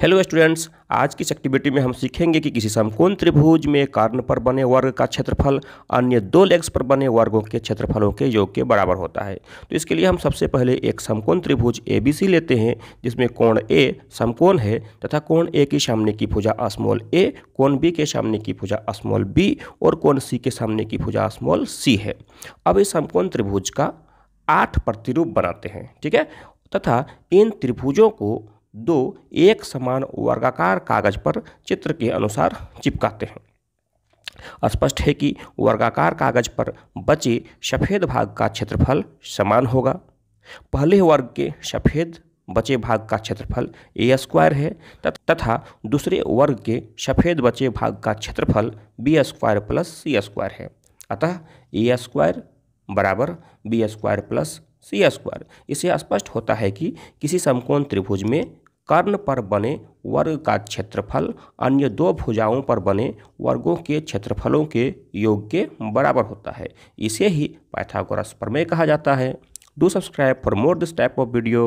Hello students आज की इस एक्टिविटी में हम सीखेंगे कि किसी समकोण त्रिभुज में कर्ण पर बने वर्ग का क्षेत्रफल, अन्य दो लेग्स पर बने वर्गों के क्षेत्रफलों के योग के बराबर होता है। तो इसके लिए हम सबसे पहले एक समकोण त्रिभुज ए बी सी लेते हैं, जिसमें कोण ए समकोण है तथा कोण ए के सामने की भुजा स्मॉल ए कोण बी के सामने की भुजा स्मॉल बी और कोण सी के सामने की भुजा स्मॉल सी है। अब इस समकोण त्रिभुज का आठ प्रतिरूप बनाते हैं, ठीक है? तथा इन त्रिभुजों को दो एक समान वर्गाकार कागज़ पर चित्र के अनुसार चिपकाते हैं। स्पष्ट है कि वर्गाकार कागज़ पर बचे सफ़ेद भाग का क्षेत्रफल समान होगा। पहले वर्ग के सफ़ेद बचे भाग का क्षेत्रफल ए स्क्वायर है तथा दूसरे वर्ग के सफ़ेद बचे भाग का क्षेत्रफल B square plus C square है। अतः ए स्क्वायर बराबर B square plus C square. इससे स्पष्ट होता है कि किसी समकोण त्रिभुज में कर्ण पर बने वर्ग का क्षेत्रफल, अन्य दो भुजाओं पर बने वर्गों के क्षेत्रफलों के योग के बराबर होता है। इसे ही पाइथागोरस प्रमेय कहा जाता है। Do subscribe for more this type of video